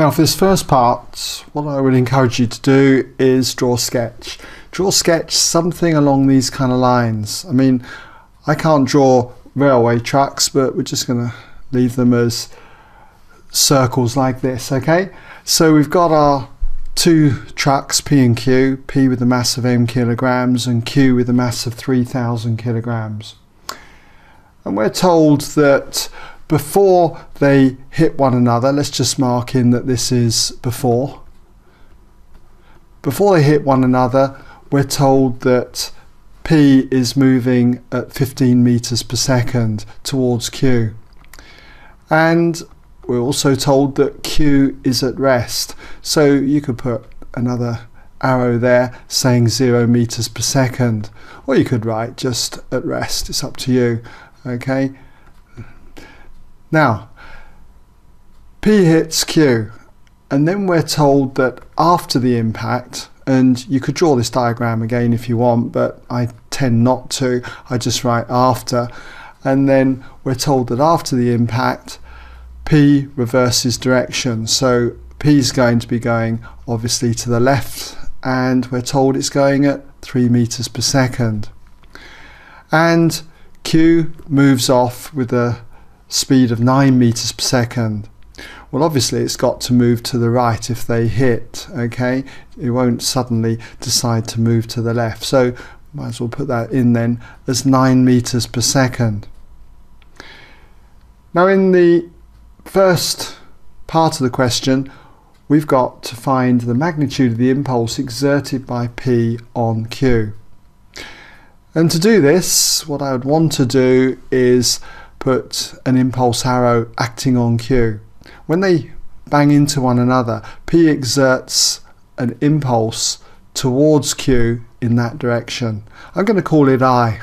Now for this first part, what I would encourage you to do is draw a sketch. Draw a sketch something along these kind of lines. I mean, I can't draw railway tracks, but we're just going to leave them as circles like this, okay? So we've got our two trucks, P and Q, P with a mass of m kilograms and Q with a mass of 3,000 kilograms. And we're told that before they hit one another, let's just mark in that this is before. Before they hit one another, we're told that P is moving at 15 meters per second towards Q. And we're also told that Q is at rest. So you could put another arrow there saying 0 meters per second. Or you could write just at rest. It's up to you. Okay. Now, P hits Q, and then we're told that after the impact, and you could draw this diagram again if you want, but I tend not to, I just write after, and then we're told that after the impact, P reverses direction. So P is going to be going obviously to the left, and we're told it's going at 3 meters per second. And Q moves off with a speed of 9 meters per second. Well, obviously, it's got to move to the right if they hit, okay? It won't suddenly decide to move to the left. So, might as well put that in then as 9 meters per second. Now, in the first part of the question, we've got to find the magnitude of the impulse exerted by P on Q. And to do this, what I would want to do is put an impulse arrow acting on Q. When they bang into one another, P exerts an impulse towards Q in that direction. I'm going to call it I.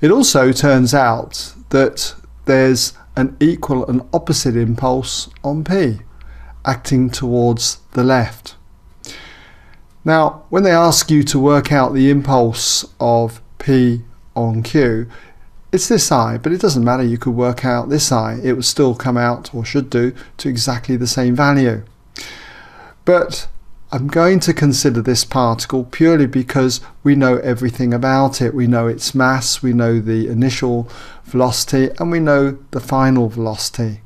It also turns out that there's an equal and opposite impulse on P, acting towards the left. Now, when they ask you to work out the impulse of P on Q, it's this I, but it doesn't matter, you could work out this I, it would still come out, or should do, to exactly the same value. But I'm going to consider this particle purely because we know everything about it. We know its mass, we know the initial velocity, and we know the final velocity.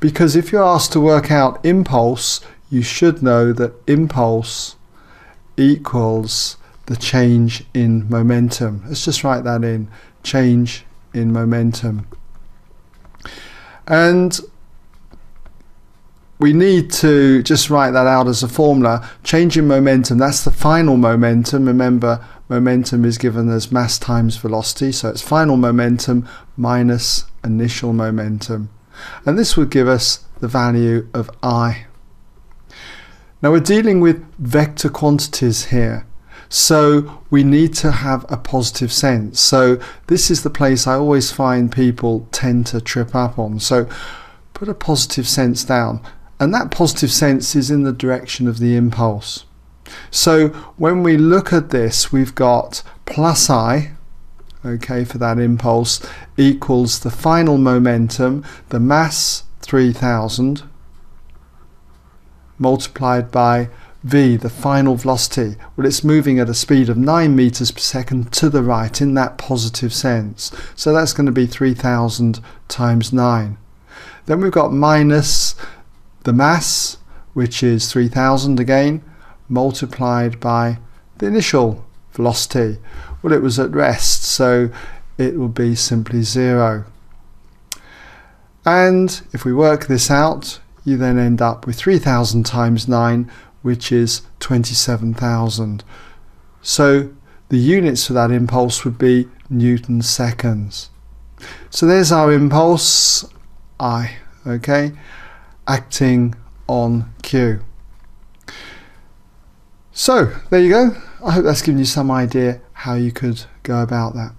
Because if you're asked to work out impulse, you should know that impulse equals the change in momentum. Let's just write that in change in momentum. And we need to just write that out as a formula. Change in momentum, that's the final momentum. Remember, momentum is given as mass times velocity, so it's final momentum minus initial momentum. And this would give us the value of I. Now we're dealing with vector quantities here. So we need to have a positive sense. So this is the place I always find people tend to trip up on. So put a positive sense down. And that positive sense is in the direction of the impulse. So when we look at this, we've got plus I, okay, for that impulse, equals the final momentum, the mass 3000, multiplied by v, the final velocity, well it's moving at a speed of 9 meters per second to the right in that positive sense. So that's going to be 3000 times 9. Then we've got minus the mass, which is 3000 again, multiplied by the initial velocity. Well it was at rest, so it will be simply 0. And if we work this out, you then end up with 3000 times 9 which is 27,000. So the units for that impulse would be Newton seconds. So there's our impulse, I, okay, acting on Q. So there you go. I hope that's given you some idea how you could go about that.